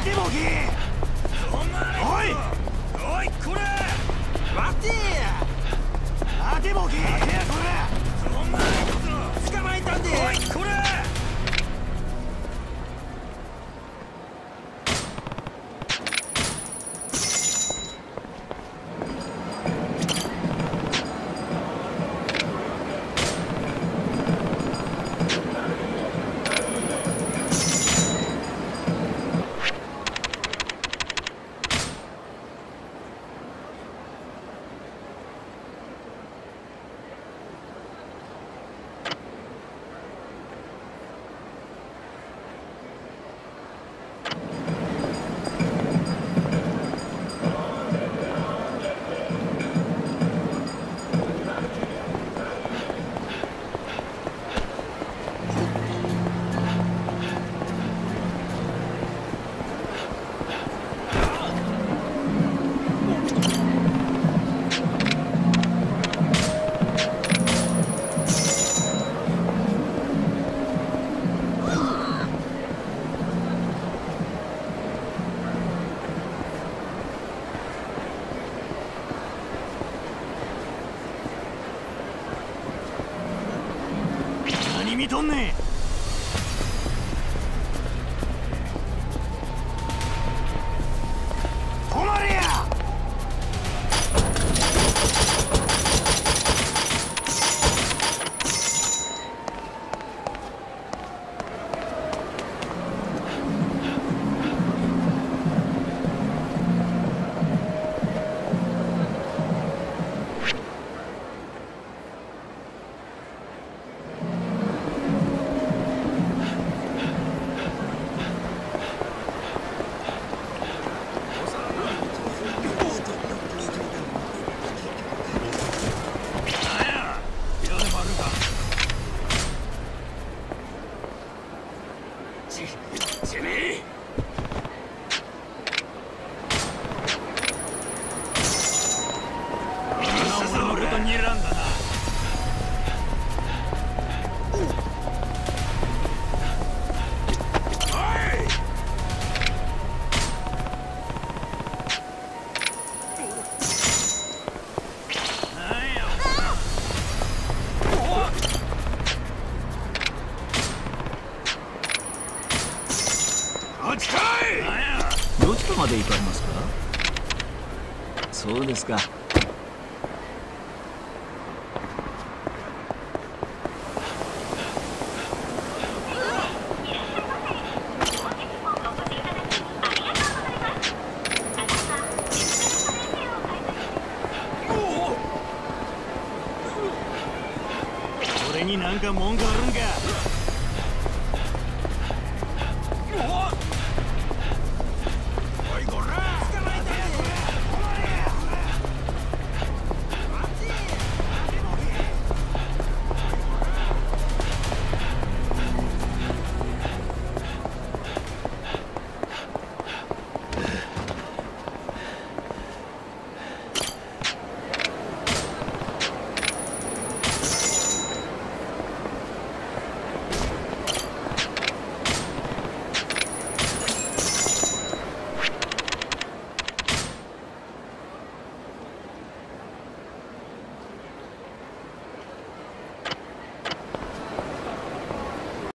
ボギーおい。おいこれ待てや。待てボギー見とんねん。おちこいどちらまで行かれますか？そうですか。俺になんか文句あるんか。おい